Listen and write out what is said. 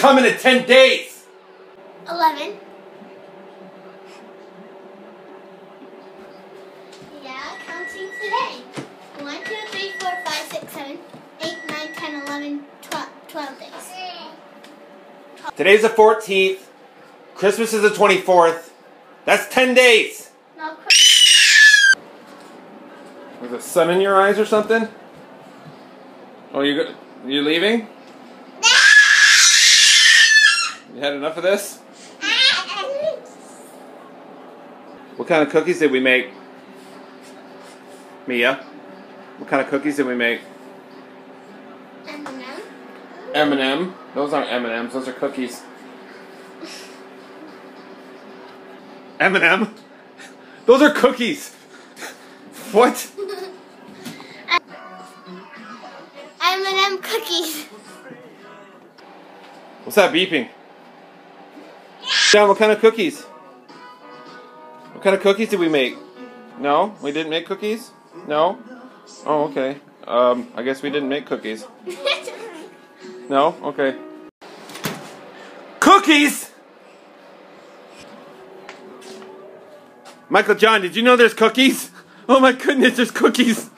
coming in 10 days. 11. Yeah, counting today. 1, 2, 3, 4, 5, 6, 7, 8, 9, 10, 11, 12, 12 days. Today's the 14th. Christmas is the 24th. That's 10 days. No, Is the sun in your eyes or something? Oh, you you leaving? You had enough of this? What kind of cookies did we make? Mia? What kind of cookies did we make? M&M. M&M. Those aren't M&Ms. Those are cookies. M&M. Those are cookies. What? M&M cookies. What's that beeping? John, what kind of cookies? What kind of cookies did we make? No, we didn't make cookies. No. Oh, okay. Um, I guess we didn't make cookies. No. Okay. Cookies. Michael John, did you know there's cookies? Oh my goodness, there's cookies.